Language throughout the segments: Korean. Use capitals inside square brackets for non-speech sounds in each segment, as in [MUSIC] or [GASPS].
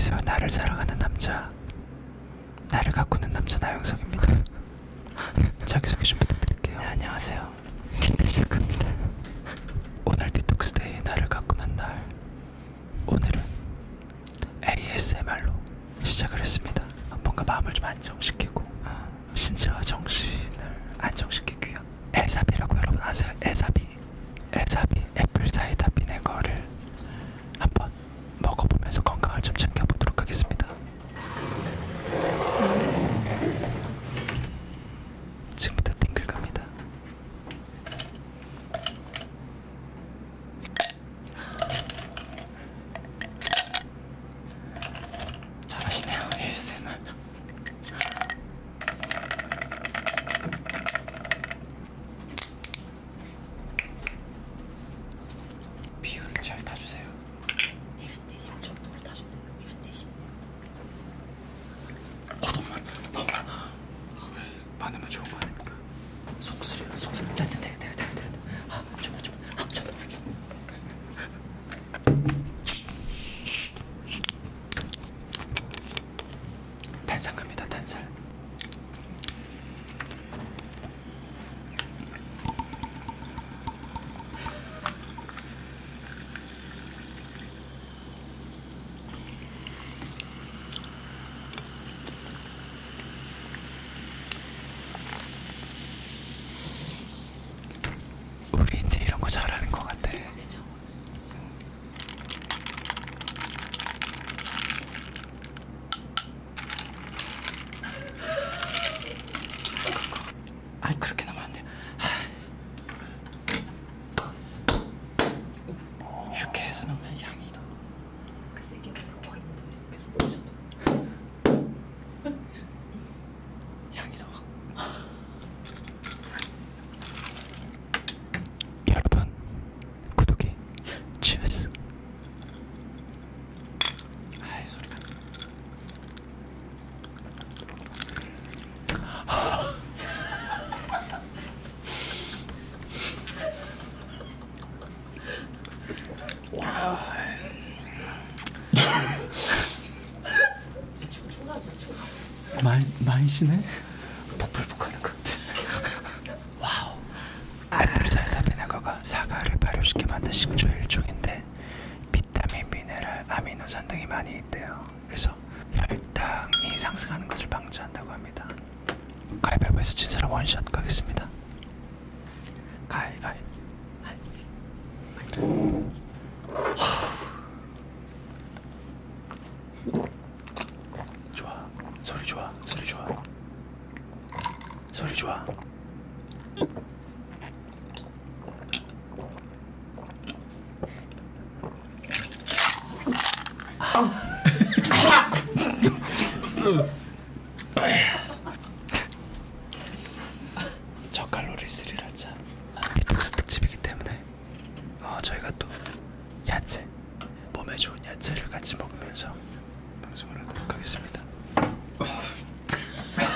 안녕하세요. 나를 사랑하는 남자, 나를 가꾸는 남자 나영석입니다. [LAUGHS] 자기소개 좀 부탁드릴게요. 네, 안녕하세요. 김대식입니다. 오늘 detox day 나를 가꾸는 날. 오늘은 ASMR로 시작을 했습니다. 뭔가 마음을 좀 안정시키고 신체와 정신을 안정시키기 위한 애사비라고 여러분 아세요? 애사비 애사비 apple cider vinegar를 한번 먹어보면서 건강을 좀 챙겨 많이 많이 시네. 폭발하는 것 같아. [LAUGHS] 와우. 알프사이다 비네거가 사과를 발효시켜 만든 식초의 일종인데 비타민, 미네랄, 아미노산 등이 많이 있대요. 그래서 혈당이 상승하는 것을 방지한다고 합니다. 가위바위보에서 진 사람 원샷 가겠습니다. 가위바위.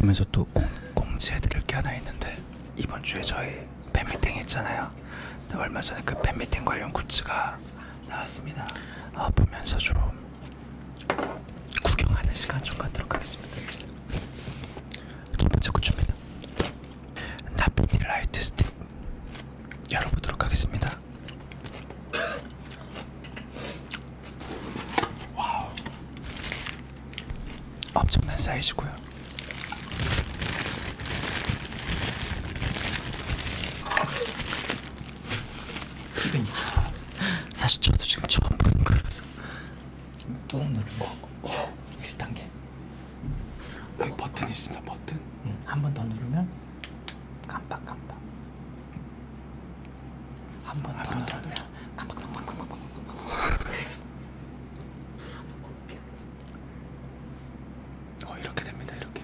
잘 먹으면서 또 공, 공지해드릴 게 하나 있는데 이번 주에 저희 팬미팅 했잖아요. 얼마 전에 그 팬미팅 관련 굿즈가 나왔습니다. 어, 보면서 좀 구경하는 시간 좀 갖도록 하겠습니다. 첫 번째 굿즈입니다. 나PD light stick 열어보도록 하겠습니다. 와우, 엄청난 사이즈고요. 사실 저도 지금 처음 보는 거라서 꾹 누르고 1단계 여기 버튼이 있습니다 버튼 한 번 더 누르면 깜빡깜빡 한 번 더 누르면 깜빡깜빡깜빡 어 이렇게 됩니다 이렇게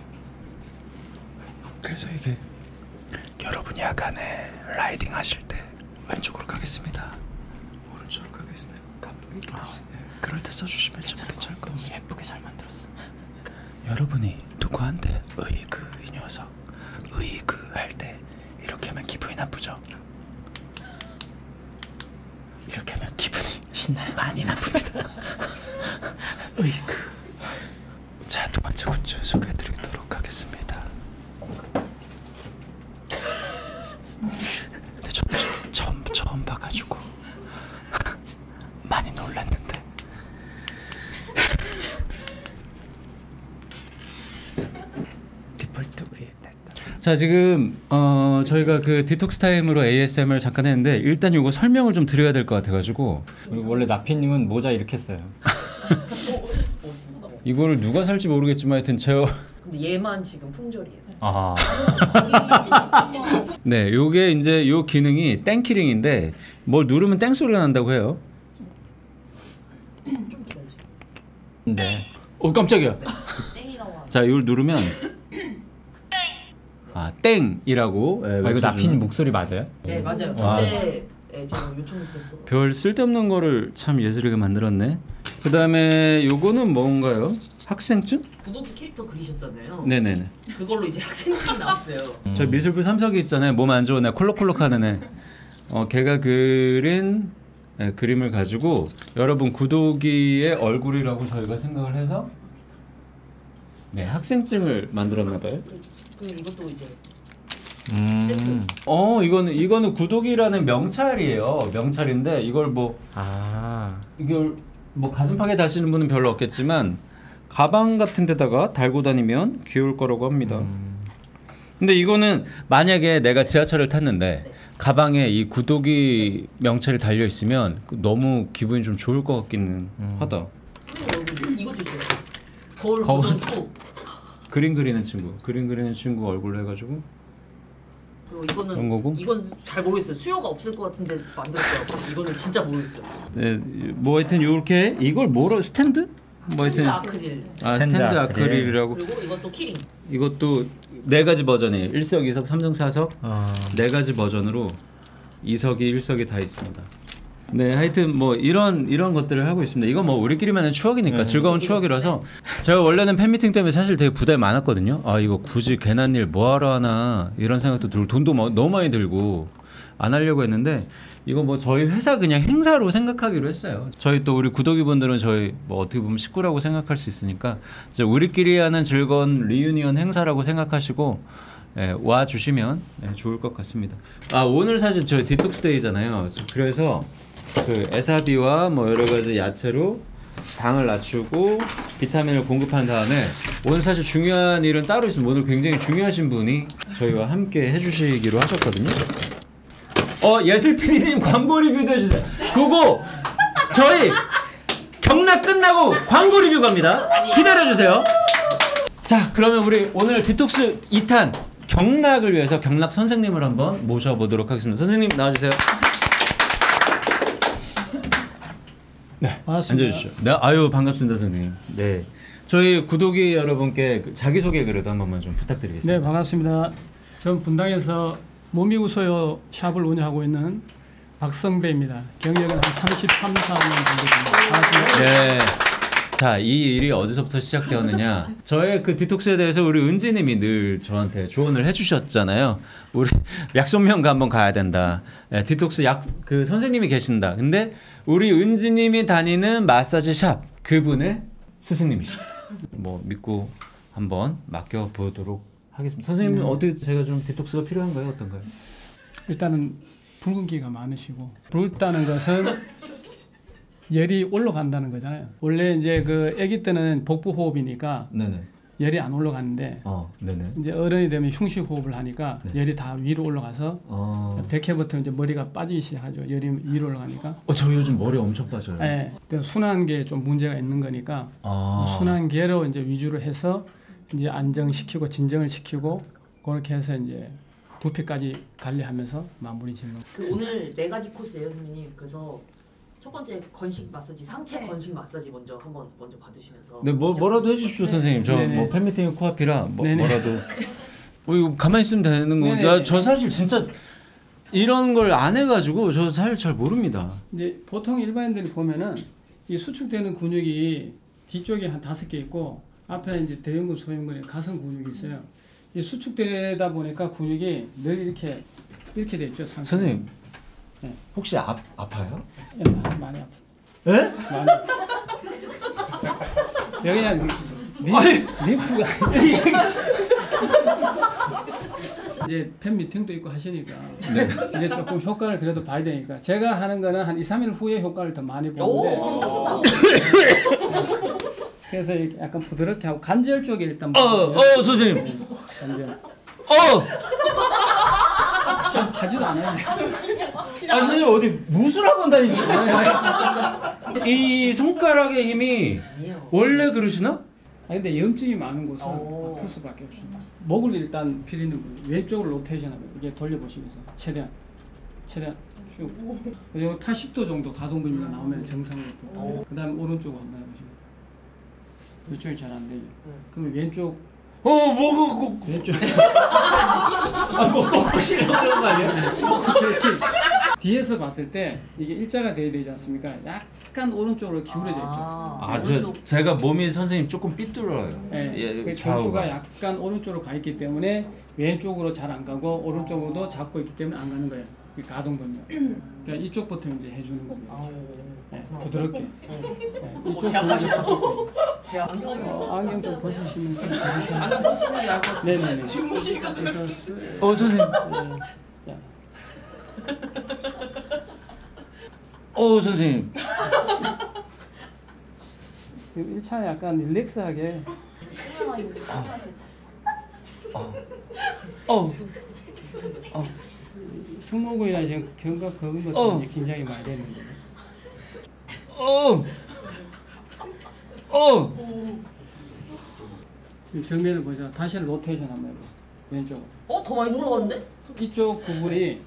그래서 이게 여러분 야간에 라이딩 하실 때 왼쪽으로 가겠습니다 오른쪽으로 가겠습니다 깜빡이 다시 예, 그럴 때 써주시면 좀 괜찮을 것 같아요 예쁘게 잘 만들었어 여러분이 누구한테 으이그 이 녀석 으이그 할때 이렇게 하면 기분이 나쁘죠? 이렇게 하면 기분이 신나요? 많이 나쁩니다 [LAUGHS] 으이그 자 두 번째 굿즈 소개해드리도록 하겠습니다 근데 저도 처음, 처음 봐가지고 많이 놀랐는데 디폴트 위에 됐다 자 지금 어 저희가 그 detox time으로 ASMR 잠깐 했는데 일단 요거 설명을 좀 드려야 될 것 같아가지고 원래 나PD님은 모자 이렇게 써요 [LAUGHS] 이거를 누가 살지 모르겠지만 하여튼 제어 근데 얘만 지금 품절이에요. 아 [LAUGHS] 네 요게 이제 요 기능이 땡 keyring인데 뭘 누르면 땡 소리가 난다고 해요. 좀 기다리세요. 네어 깜짝이야. 자 이걸 누르면 아 땡이라고 예, 아, 이거 외쳐주는. 나피님 목소리 맞아요? 네 맞아요. 와. 예, 제가 요청을 드렸어. 별 쓸데없는 거를 참 예술이가 만들었네. 그 다음에 요거는 뭔가요? 학생증? 구독 캐릭터 그리셨잖아요. 네네네. 그걸로 이제 학생증이 나왔어요. [LAUGHS] 저 미술부 삼석이 있잖아요. 몸 안 좋은 애, 콜록콜록 하는 애. 어, 걔가 그린 예, 그림을 가지고 여러분 구독이의 얼굴이라고 저희가 생각을 해서 네 학생증을 만들었나 봐요. 그 이것도 이제 음. 어 이거는 이거는 구독이라는 명찰이에요. 명찰인데 이걸 뭐 아 이걸 뭐 가슴팍에 다시는 분은 별로 없겠지만 가방 같은 데다가 달고 다니면 귀여울 거라고 합니다. 음. 근데 이거는 만약에 내가 지하철을 탔는데 가방에 이 구독이 명찰이 달려 있으면 너무 기분이 좀 좋을 것 같기는 음. 하다. 선생님 얼굴 이것도 있어요. 거울 거울. 버전 2. 그림 그리는 친구, 그림 그리는 친구 얼굴로 해가지고 그리고 이거는 그런 거고? 이건 잘 모르겠어요. 수요가 없을 것 같은데 만들었어요. 이거는 진짜 모르겠어요. 네, 뭐 하여튼 이렇게 이걸 뭐라 스탠드? 뭐 하여튼 진짜 아크릴. 아 스탠드 스탠드 아크릴. 아크릴이라고 그리고 이것도 키링. 이것도 네 가지 버전이에요. 1석, 2석, 3석, 4석 어. 네 가지 버전으로 2석이 1석이 다 있습니다. 네, 하여튼 뭐 이런 이런 것들을 하고 있습니다. 이거 뭐 우리끼리만의 추억이니까 즐거운 추억이라서 제가 원래는 팬미팅 때문에 사실 되게 부담이 많았거든요. 아 이거 굳이 괜한 일 뭐하러 하나 이런 생각도 들고 돈도 뭐- 너무 많이 들고 안 하려고 했는데 이거 뭐 저희 회사 그냥 행사로 생각하기로 했어요. 저희 또 우리 구독이분들은 저희 뭐 어떻게 보면 식구라고 생각할 수 있으니까 이제 우리끼리 하는 즐거운 reunion 행사라고 생각하시고 예, 와 주시면 예, 좋을 것 같습니다. 아 오늘 사실 저희 detox day잖아요. 그래서 그 애사비와 뭐 여러 가지 야채로 당을 낮추고 비타민을 공급한 다음에 오늘 사실 중요한 일은 따로 있습니다. 오늘 굉장히 중요하신 분이 저희와 함께 해주시기로 하셨거든요. 어 예슬 PD님 광고 리뷰도 해주세요. 그거 저희 경락 끝나고 광고 리뷰 갑니다. 기다려주세요. 자 그러면 우리 오늘 디톡스 2탄 경락을 위해서 경락 선생님을 한번 모셔보도록 하겠습니다. 선생님 나와주세요. 반갑습니다. 앉아주시죠. 네, 아유 반갑습니다 선생님. 네, 저희 구독이 여러분께 그 자기 소개 그래도 한 번만 좀 네, 부탁드리겠습니다. 반갑습니다. 전 분당에서 몸이 웃어요 샵을 운영하고 있는 박성배입니다. 경력은 한 33, 4년 정도 됩니다. 네. 자, 이 일이 어디서부터 시작되었느냐? 저의 그 디톡스에 대해서 우리 은지님이 늘 저한테 조언을 해주셨잖아요. 우리 [LAUGHS] 약손명가 한번 가야 된다. 예, 디톡스 약 그 선생님이 계신다. 근데 우리 은지님이 다니는 마사지 샵 그분의 스승님이십니다. 뭐 믿고 한번 맡겨 보도록 하겠습니다. 선생님 어떻게 제가 좀 디톡스가 필요한가요? 어떤가요? 일단은 붉은 기가 많으시고 붉다는 것은 열이 올라간다는 거잖아요. 원래 이제 그 아기 때는 복부 호흡이니까 네네. 열이 안 올라가는데 어, 네네. 이제 어른이 되면 흉식 호흡을 하니까 네. 열이 다 위로 올라가서 어, 백회부터 이제 머리가 빠지기 시작하죠. 열이 위로 올라가니까. 어, 저 요즘 머리 엄청 빠져요. 예. 근데 순환계에 좀 문제가 있는 거니까 아, 순환계로 이제 위주로 해서 이제 안정시키고 진정을 시키고 그렇게 해서 이제 두피까지 관리하면서 마무리 짓는. 그 오늘 네 가지 코스예요, 선생님. 그래서 첫 번째 건식 마사지, 상체 건식 마사지 먼저 한번 먼저 받으시면서. 네, 뭐 뭐라도 해주십시오, 선생님. 저 네네. 뭐 팬미팅 코앞이라 뭐, 네네. 뭐라도. 어, 이거 가만히 있으면 되는 거. 네네. 야, 저 사실 진짜 이런 걸 안 해가지고 저 사실 잘 모릅니다. 이제 보통 일반인들이 보면은 이 수축되는 근육이 뒤쪽에 한 다섯 개 있고 앞에 이제 대흉근, 소흉근에 가슴 근육이 있어요. 이 수축되다 보니까 근육이 늘 이렇게 이렇게 돼 있죠. 상체가. 선생님, 네. 혹시 아, 아파요? 예, 많이, 많이 아파. 에? 많이. 아파. 여기 그냥 리, 림프가 이제 팬 미팅도 있고 하시니까 네. 이제 조금 효과를 그래도 봐야 되니까 제가 하는 거는 한 2, 3일 후에 효과를 더 많이 오, 보는데. [LAUGHS] 그래서 약간 부드럽게 하고 관절 쪽에 일단 어. 어, 선생님. 관절 어, 좀 하지도 않아요 아 선생님 어디 무술학원 다니는 [LAUGHS] 이 손가락의 힘이 아니에요. 원래 그러시나? 아 근데 염증이 많은 곳은 오. 아플 수밖에 없습니다 목을 일단 피리는 분 왼쪽으로 로테이션 하면 이게 돌려보시면서 최대한 최대한 쭉 그리고 80도 정도 가동 범위가 나오면 정상으로 오. 그 다음에 오른쪽으로 한번 해보시면 이쪽이 잘 안 되죠 네. 그러면 왼쪽 어, 뭐가 꼭, 왼쪽 [LAUGHS] 아, 뭐 꺾으시려고 그런 거 아니야? 스트레칭 뒤에서 봤을 때 이게 일자가 돼야 되지 않습니까? 약간 오른쪽으로 기울어져 있죠. 아, 저 오른쪽. 제가 몸이 선생님 조금 삐뚤어요. 예, 예, 그 좌우가. 약간 오른쪽으로 가 있기 때문에 왼쪽으로 잘 안 가고 오른쪽으로도 잡고 있기 때문에 안 가는 거예요. 그 가동 범위가. 그러니까 이쪽부터 이제 해주는 겁니다. 예, 부드럽게. 네. 예, 이쪽 가지고 제가 안경 어, 안경 좀 벗으시면서 안경 벗으시는 게 나을 것 같아요. 네네네. 주무실까? 그래서 쓱, 어, 선생님. 예, 자, 어, 선생님. 지금 1차 약간 릴렉스하게 어, 승모근이나 지금 견갑 거근 것도 어. 이제 긴장이 많이 되는 거예요. 어, 어. 지금 정면을 보자. 다시 로테이션 한번 해보세요. 왼쪽으로. 어, 더 많이 돌아갔는데? 이쪽 부분이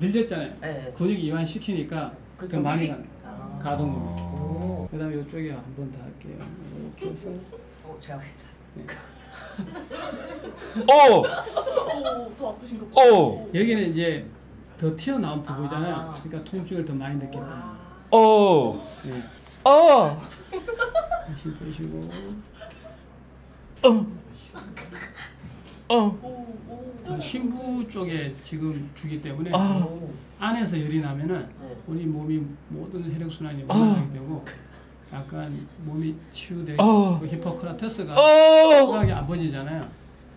늘렸잖아요. 네. 근육이 이완시키니까 더 그렇죠. 많이 가는 아. 가동으로. 어. 그 다음에 이쪽에 한번 더 할게요. 이렇게 해서 어, 제가 어, 오, 더 아프신 거. 어, 여기는 이제 더 튀어나온 부분이잖아요. 아. 그러니까 통증을 더 많이 느낀다. 와. 어, 네. 어, 다시 보시고 어. 신부 쪽에 지금 주기 때문에 아. 오. 안에서 열이 나면은 네. 우리 몸이 모든 혈액 순환이 아. 원활하게 되고 약간 몸이 치유되고 아. 그 히포크라테스가 어, 뼈하게 안 버지잖아요.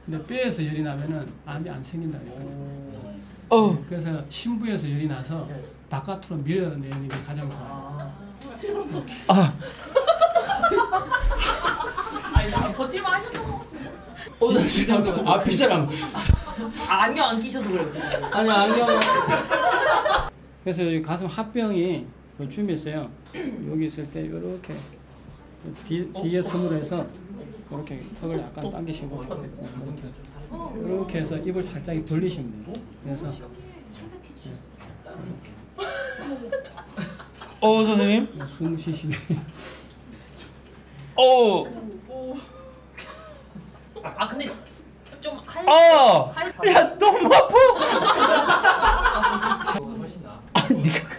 근데 뼈에서 열이 나면은 암이 안 생긴다 그러니까. 어. 그래서 신부에서 열이 나서 네. 바깥으로 밀어내는 게 가장 좋아요. 아. 아, 아니, 나 버틸만 하셨던 것 같은데. 어, 나 지금 앞이 잘안 아, 안경 안 끼셔서 그래요. 아니 안경. 그래서 이 가슴 합병이 그 준비했어요. 여기 있을 때 이렇게 뒤, 뒤에 손으로 해서 이렇게 턱을 약간 당기시고 이렇게 이렇게 해서 입을 살짝 돌리시면 돼요. 그래서 어, 선생님. 숨 쉬시면 어, 아, 근데 어. 할. 야, 너무 아파. 원하신 거 같으니까.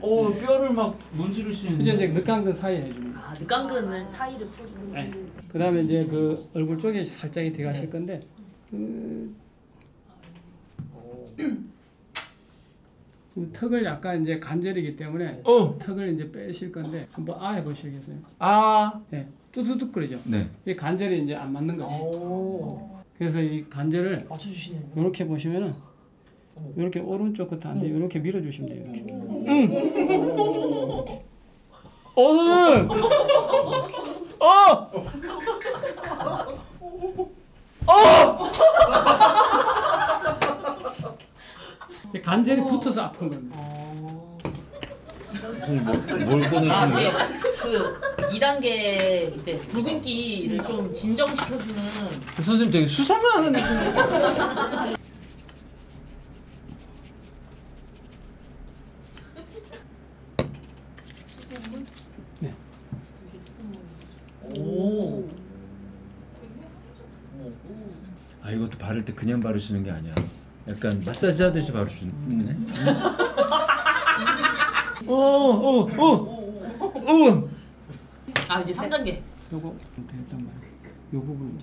어, 뼈를 막 문지르시는. 이제 이제 늑강근 사이에 해줍니다. 아, 늑강근을 사이를 풀어주는. 네. 그 다음에 이제 그 얼굴 쪽에 살짝이 들어가실 건데 그 지금 턱을 약간 이제 관절이기 때문에 어, 턱을 이제 빼실 건데 한번 아 해보시겠어요? 아. 네, 뚜두둑 거리죠. 네. 이 관절이 이제 안 맞는 거죠. 오. 그래서 이 간제를 맞춰주시네. 이렇게 보시면은 이렇게 오른쪽 끝에 안 돼. 이렇게 밀어주시면 돼요. 이렇게. 어, 선생님! 어! 이 간젤이 붙어서 아픈 겁니다. 무슨 뭐, 뭘 아, 꺼내시는 이제 거예요? 그 2단계 이제 붉은기를 좀 진정시켜주는 선생님 되게 수사만 하는 느낌. 오. 아 이것도 바를 때 그냥 바르시는 게 아니야. 약간 마사지 하듯이 바르시네. 어, 어, 어, 어. 아 이제 3단계. 요거 됐단 말이에요. 요 부분.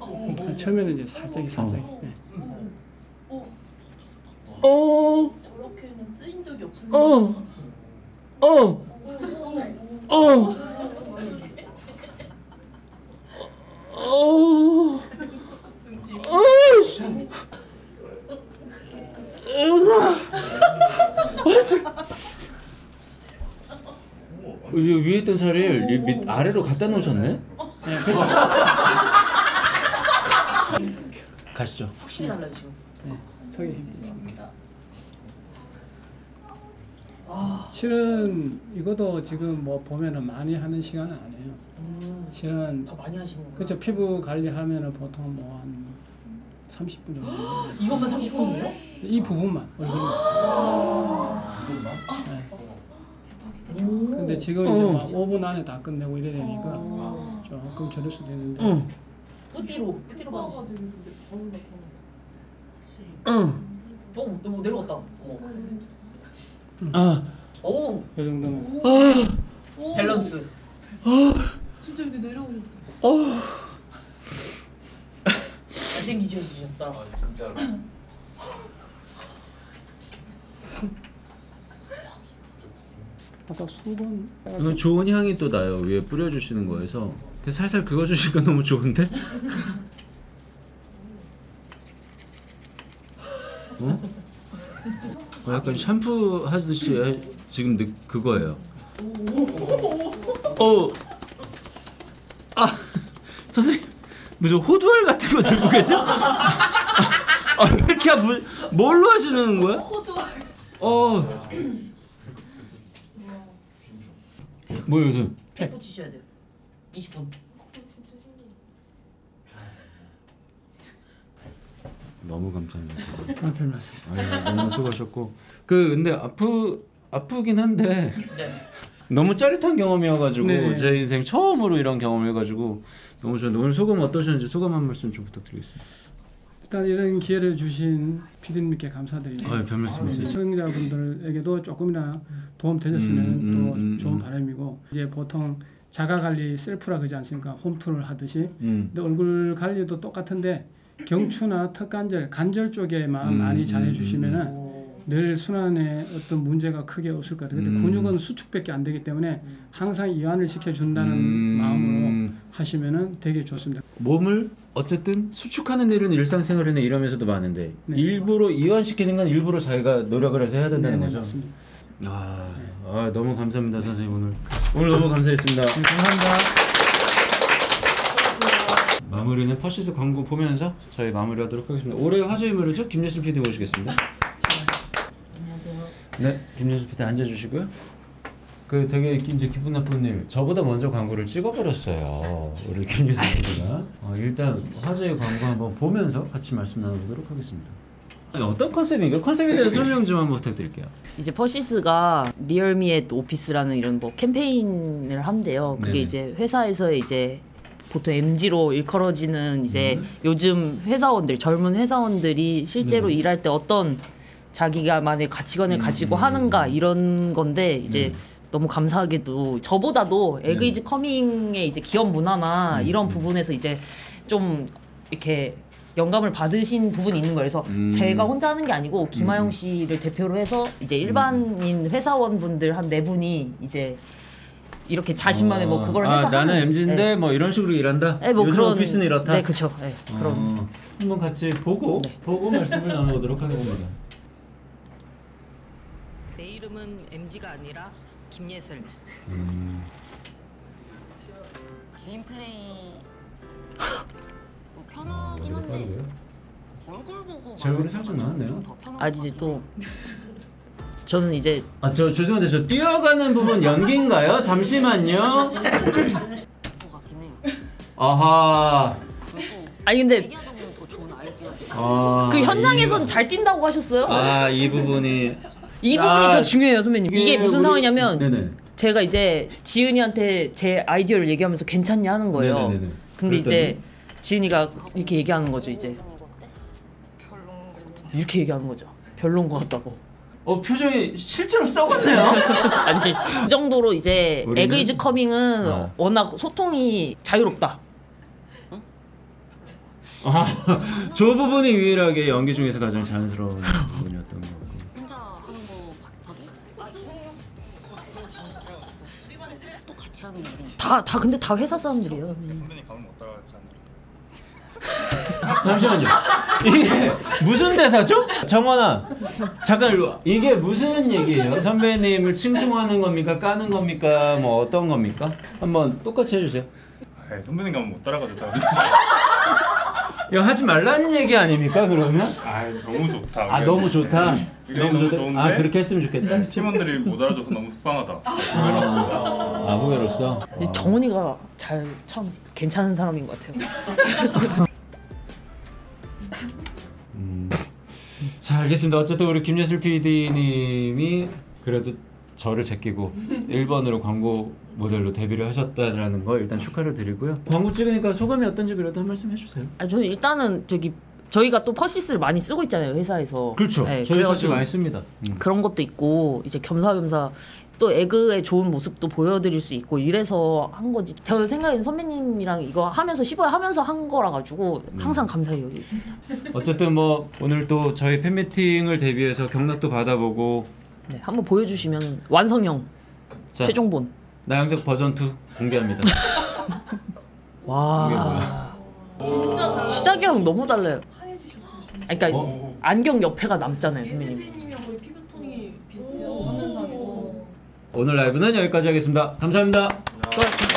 아, 처음에는 이제 살짝이 살짝이. 네. 어, 저렇게는 쓰인 적이 없으니까 어, 어, 어, 어. 위 위에 있던 살을 이 밑 아래로 갖다 놓으셨네? 네, 그래서 [LAUGHS] 가시죠. 확실히 달라요 지금. 네, 턱이 힘. 실은 이것도 지금 뭐 보면은 많이 하는 시간은 아니에요. 음, 실은 더 많이 하시는 거. 그렇죠 피부 관리하면은 보통 뭐 한 30분 정도. [GASPS] 이것만 30분이에요? 이 부분만 얼굴만. 네. 근데 지금 이제 어. 막 5분 안에 다 끝내고 이래야 되니까 조금 저럴 수도 있는데. 응, 뿌띠로 뿌띠로 어느 응, 어, 뭐 내려갔다. 어. 아, 오, 이 정도면. 오. 밸런스. 진짜 이렇게 내려오셨다. 잘생기셔지셨다. 아까 수건 이건 좋은 향이 또 나요. 위에 뿌려주시는 거에서 살살 긁어주시니까 너무 좋은데? 어? 어, 약간 샴푸 하듯이 해- 지금 느, 그거예요. 어, 아 선생님 무슨 호두알 같은 거 들고 계세요? 아, 왜 이렇게 물, 뭘로 하시는 거야? 어. 뭐예요, 요즘? 팩 붙이셔야 돼요. 20분. 너무 감사합니다. 아, 별 말씀. 아유, 너무 수고하셨고 그 근데 아프 아프긴 한데 네. 너무 짜릿한 경험이어가지고 네. 제 인생 처음으로 이런 경험을 해가지고 너무 좋은데 오늘 소감 어떠셨는지 소감 한 말씀 좀 부탁드리겠습니다. 일단 이런 기회를 주신 피디님께 감사드리고 아유 별 말씀이세요. 시청자분들에게도 조금이나 도움 되셨으면 음, 음, 또 음, 좋은 음. 바람이고 이제 보통 자가 관리 셀프라 그러지 않습니까? 홈투를 하듯이 음. 근데 얼굴 관리도 똑같은데 경추나 턱 관절, 관절 쪽에만 음, 많이 잘 음, 해주시면은 오. 늘 순환에 어떤 문제가 크게 없을 것 같아요. 근데 음. 근육은 수축밖에 안 되기 때문에 항상 이완을 시켜 준다는 음. 마음으로 하시면은 되게 좋습니다. 몸을 어쨌든 수축하는 일은 일상생활에는 이러면서도 많은데 네. 일부러 이완시키는 건 일부러 자기가 노력을 해서 해야 된다는 네, 거죠. 맞습니다. 아, 아 너무 감사합니다 선생님 오늘 오늘 너무 감사했습니다. 네, 감사합니다. 마무리는 퍼시스 광고 보면서 저희 마무리하도록 하겠습니다. 올해 화제 인물이죠 김예슬 PD 모시겠습니다. 네, 김예슬 PD 앉아주시고요. 그 되게 이제 기분 나쁜 일 저보다 먼저 광고를 찍어버렸어요 우리 김예슬 PD가 [LAUGHS] 어, 일단 화제의 광고 한번 보면서 같이 말씀 나눠보도록 하겠습니다. 아니, 어떤 컨셉인가요? 컨셉에 대해서 설명 좀 한번 부탁드릴게요. 이제 퍼시스가 real me의 오피스라는 이런 뭐 캠페인을 한대요. 그게 네네. 이제 회사에서 이제 보통 MZ로 일컬어지는 이제 음. 요즘 회사원들 젊은 회사원들이 실제로 네네. 일할 때 어떤 자기가만의 가치관을 음, 가지고 음, 하는가 음. 이런 건데 이제 네. 너무 감사하게도 저보다도 네. Egg is Coming의 이제 기업 문화나 음, 이런 음. 부분에서 이제 좀 이렇게 영감을 받으신 부분이 있는 거예요. 그래서 음. 제가 혼자 하는 게 아니고 김하영 음. 씨를 대표로 해서 이제 일반인 회사원분들 한 네 분이 이제 이렇게 자신만의 뭐 그걸 해서 아, 나는 하는, MZ인데 네. 뭐 이런 식으로 일한다. 네, 뭐 요즘 그런 오피스는 이렇다. 네, 그렇죠. 네, 그런 어, 한번 같이 보고 네. 보고 [LAUGHS] 말씀을 나눠보도록 하겠습니다. 내 이름은 MG가 아니라 김예슬. 개인 플레이 뭐 편하긴 한데 얼굴 보고 제 얼굴이 살짝 나왔네요. 아또 해요. 저는 이제 아 저 죄송한데 저 뛰어가는 부분 연기인가요? 잠시만요. 아하. 아니 근데 얘기하다 보면 더 좋은 아이디어 아, 그 현장에선 이- 잘 뛴다고 하셨어요? 아, 이 부분이 이 부분이 아, 더 중요해요, 선배님. 이게 무슨 우리- 상황이냐면 네네. 제가 이제 지은이한테 제 아이디어를 얘기하면서 괜찮냐 하는 거예요. 네네네네. 근데 이제? 지은이가 이렇게 얘기하는 거죠, 이제. 이렇게 얘기하는 거죠. 별론 것 같다고. 어 표정이 실제로 썩었네요. [LAUGHS] 아니 그 정도로 이제 우리는? Egg is Coming은 어. 워낙 소통이 자유롭다. 아, [LAUGHS] 저 부분이 유일하게 연기 중에서 가장 자연스러운 부분이었던 것. 혼 다 다 근데 다 회사 사람들이에요. 선배님 감을 못 따라가는 사람들이 [LAUGHS] 잠시만요. 이게 무슨 대사죠? 정원아, 잠깐 일로 와. 이게 무슨 얘기예요? 선배님을 칭송하는 겁니까? 까는 겁니까? 뭐 어떤 겁니까? 한번 똑같이 해주세요. 아, 선배님 감을 못 따라가죠 [LAUGHS] 이거 하지 말라는 얘기 아닙니까? 그러면? 아 너무 좋다 아 너무 좋다. 너무 좋은데? 아 그렇게 했으면 좋겠다. [LAUGHS] 팀원들이 못 알아줘서 너무 속상하다 아 후배로서. 근데 정원이가 잘 참 괜찮은 사람인 것 같아요. 음. 자 알겠습니다. 어쨌든 우리 김예슬 PD님이 그래도 저를 제끼고 [LAUGHS] 1번으로 광고 모델로 데뷔를 하셨다라는 거 일단 축하를 드리고요. 광고 찍으니까 소감이 어떤지 그래도 한 말씀 해주세요. 아 저는 일단은 저기 저희가 또 퍼시스를 많이 쓰고 있잖아요 회사에서. 그렇죠. 네, 저희 사실 많이 씁니다. 음. 그런 것도 있고 이제 겸사겸사 또 에그의 좋은 모습도 보여드릴 수 있고 이래서 한 거지. 저 생각에는 선배님이랑 이거 하면서 시보야 하면서 한 거라 가지고 항상 감사히 여기 있습니다. 어쨌든 뭐 오늘 또 저희 팬미팅을 대비해서 경락도 받아보고 네, 한번 보여주시면 완성형 자 최종본. 나영석 버전 2 공개합니다. [LAUGHS] 와 진짜. 시작이랑 너무 달라요. 아니, 그러니까 어? 안경 옆에가 남잖아요, 선배님. 예슬피님이랑 거의 피부톤이 비슷해요. 화면상에서. 오늘 라이브는 여기까지 하겠습니다. 감사합니다. 또